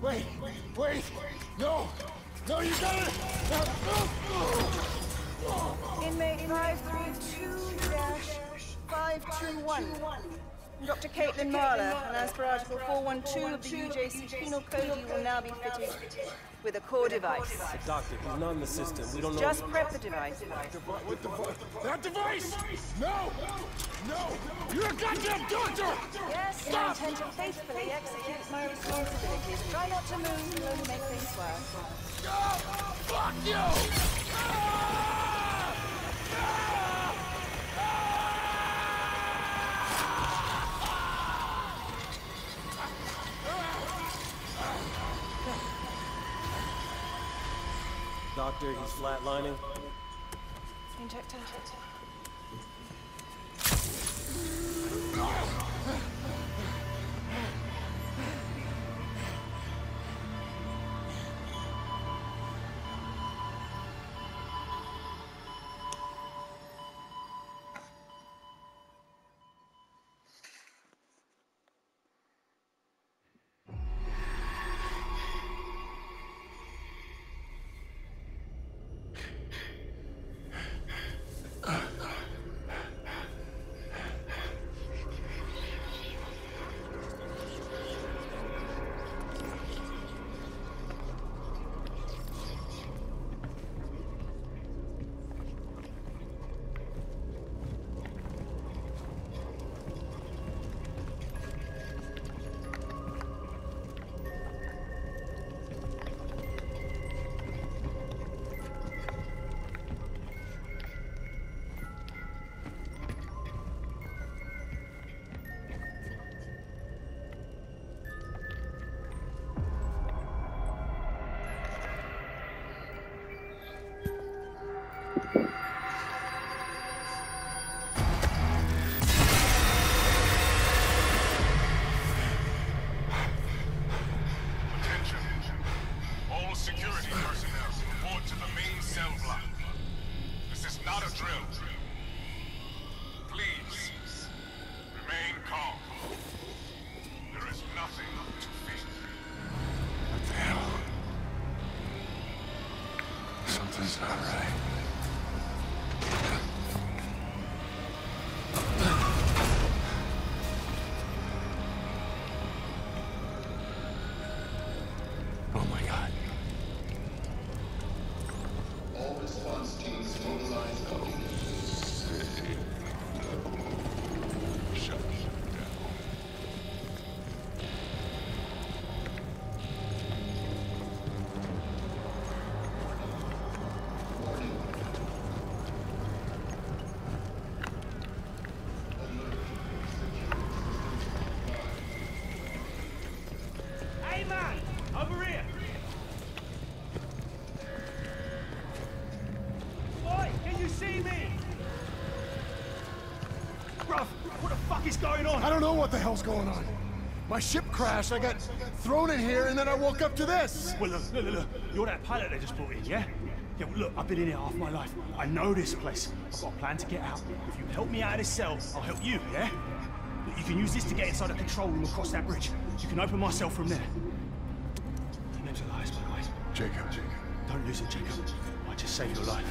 Wait, wait, no, no, you got it! Inmate 532-521. Dr. Caitlin Mahler, and as per Article 412 of the UJC Penal Code, you will now be fitted with a core device. Doctor, he's not in the system. We don't know. Just prep the device. What the fuck? That device! No! No! You're a goddamn doctor! Yes, I intend to faithfully execute my responsibilities. Try not to move, it'll only make things worse. Oh, fuck you! Ah! Doctor, he's flatlining. Injector. Is going on? I don't know what the hell's going on. My ship crashed, I got thrown in here, and then I woke up to this. Well, look, look, look, look. You're that pilot they just brought in, yeah? Yeah, well, look, I've been in here half my life. I know this place. I've got a plan to get out. If you help me out of this cell, I'll help you, yeah? Look, you can use this to get inside the control room across that bridge. You can open my cell from there. Your name's Elias, by the way. Jacob. Don't lose it, Jacob. I just saved your life.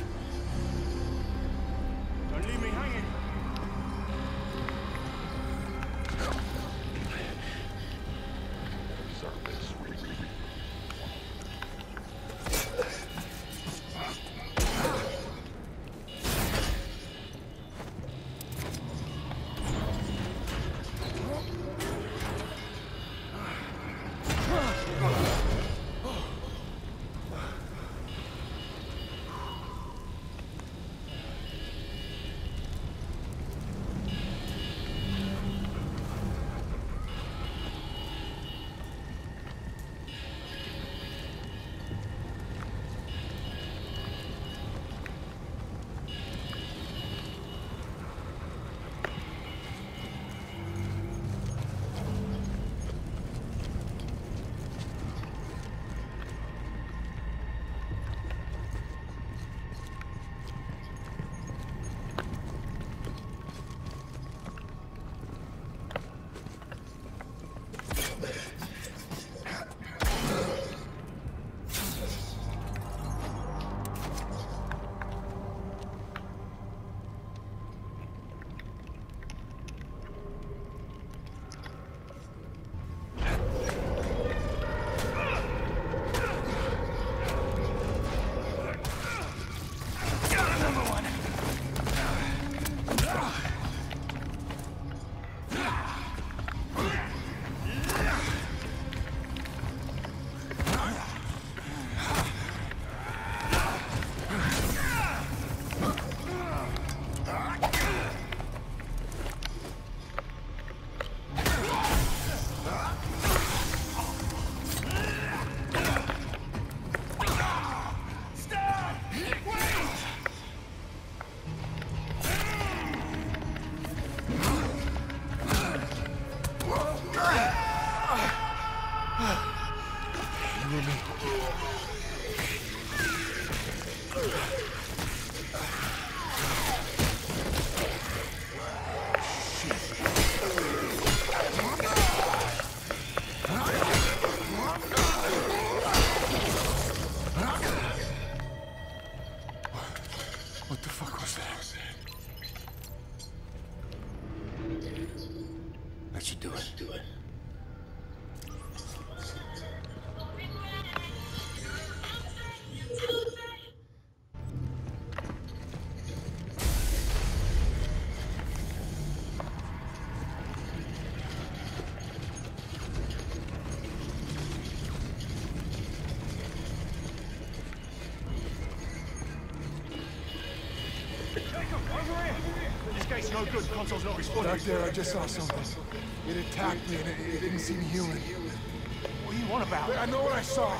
No good. Console's not responding. Back there, I just saw something. It attacked me and it, it didn't seem human. What do you want about? I know what I saw.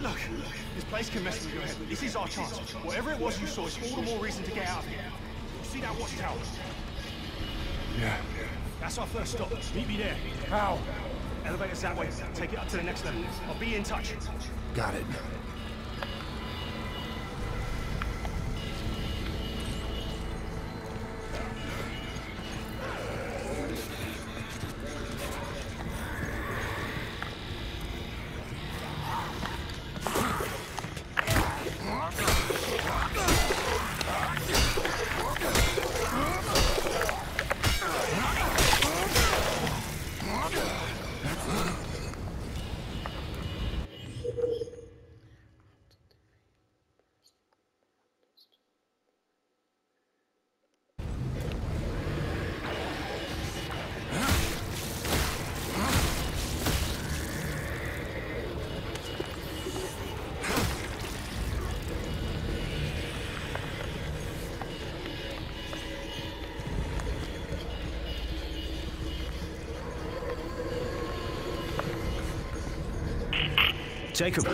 Look, this place can mess with your head, this is our chance. Whatever it was you saw, it's all the more reason to get out of here. You see that watchtower? Yeah. That's our first stop. Meet me there. How? Elevator's that way. Take it up to the next level. I'll be in touch. Got it. Jacob,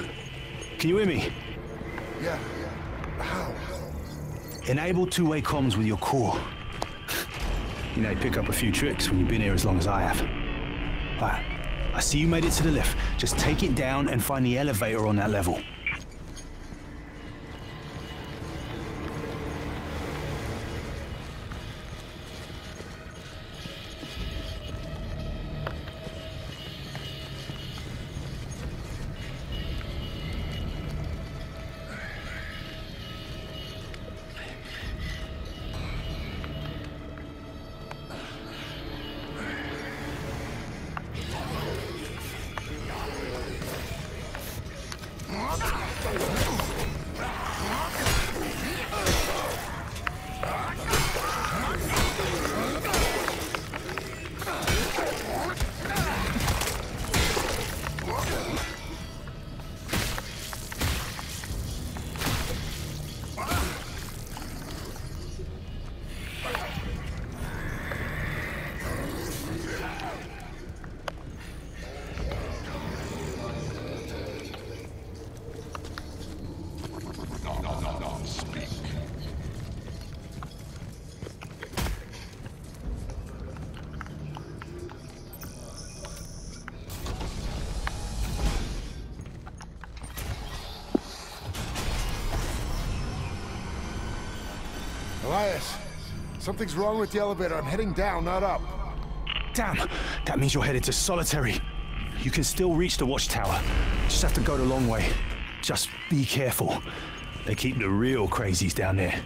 can you hear me? Yeah. yeah. How? Enable two-way comms with your core. You know, you pick up a few tricks when you've been here as long as I have. Right, I see you made it to the lift. Just take it down and find the elevator on that level. Elias, something's wrong with the elevator. I'm heading down, not up. Damn, that means you're headed to solitary. You can still reach the watchtower. Just have to go the long way. Just be careful. They keep the real crazies down there.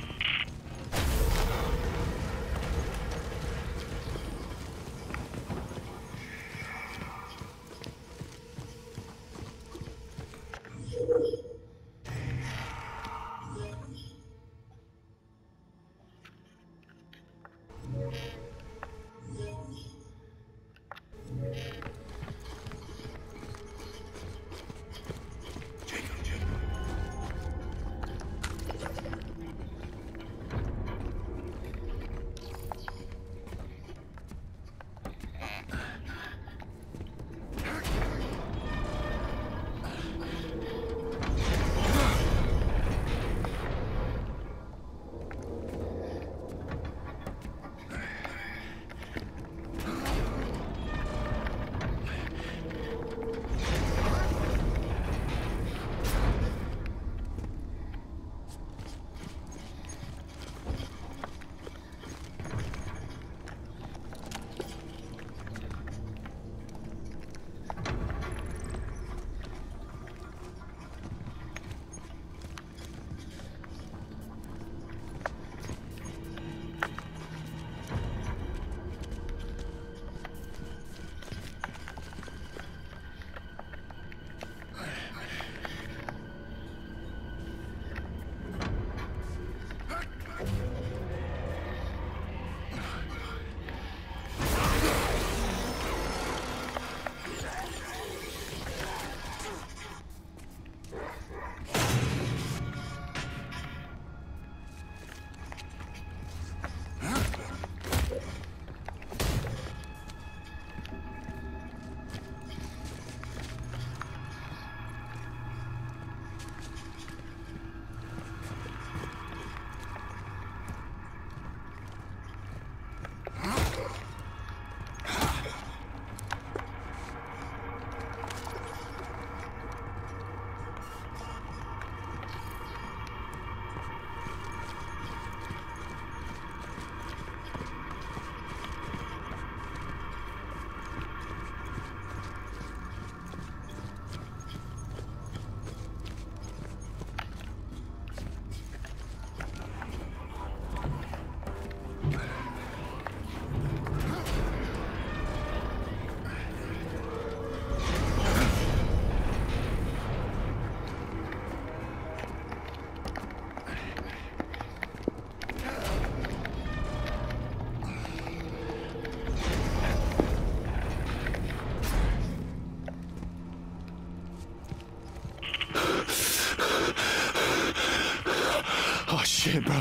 Oh shit, bro.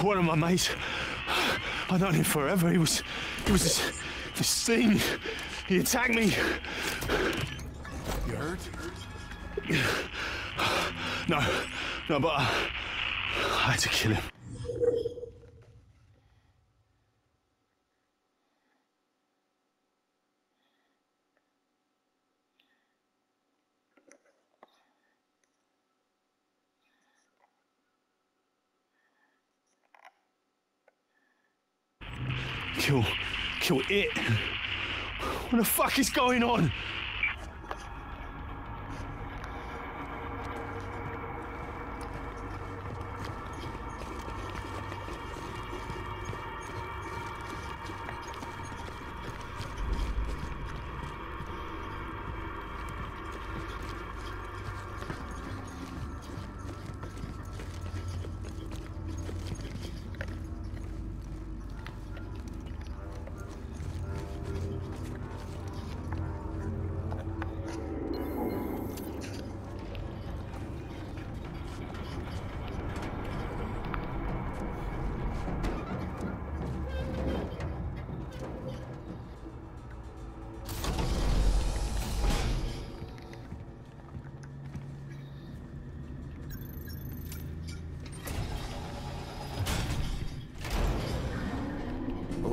One of my mates. I've known him forever. He was. He was this. This thing. He attacked me. You hurt? No. No, but. Uh, I had to kill him. Kill. Kill it. What the fuck is going on?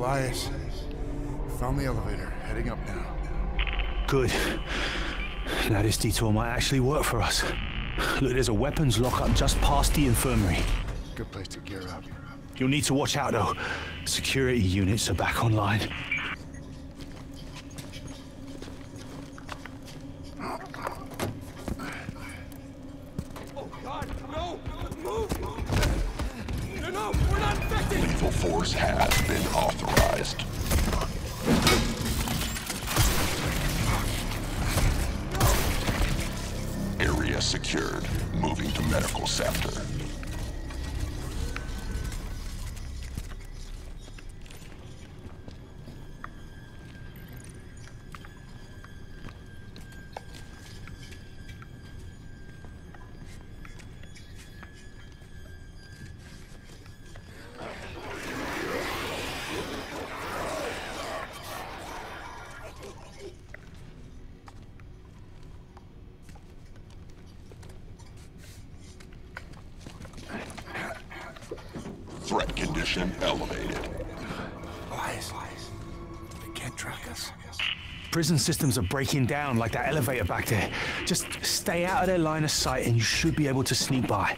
Elias. Found the elevator. Heading up now. Good. Now this detour might actually work for us. Look, there's a weapons lockup just past the infirmary. Good place to gear up. You'll need to watch out though. Security units are back online. Threat condition elevated. Lies, lies. They can't track us. Prison systems are breaking down like that elevator back there. Just stay out of their line of sight and you should be able to sneak by.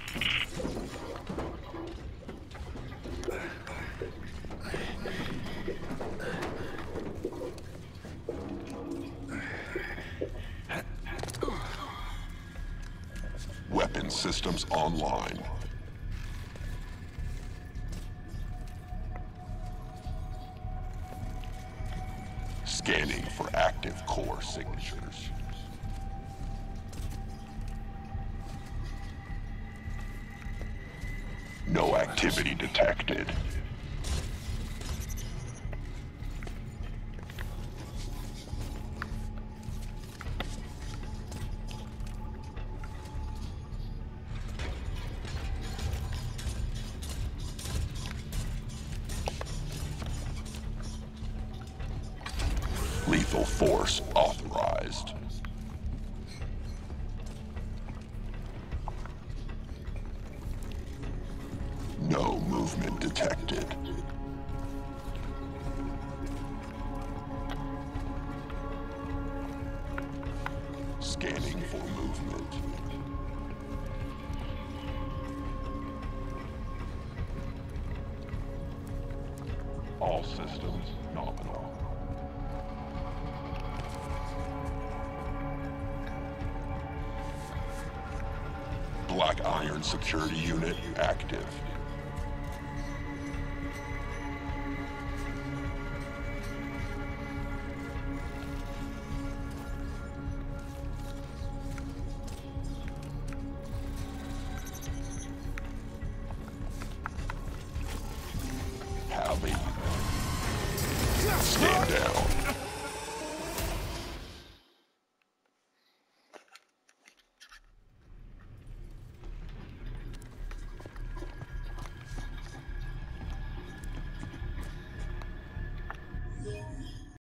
Signatures. No activity detected. No movement detected.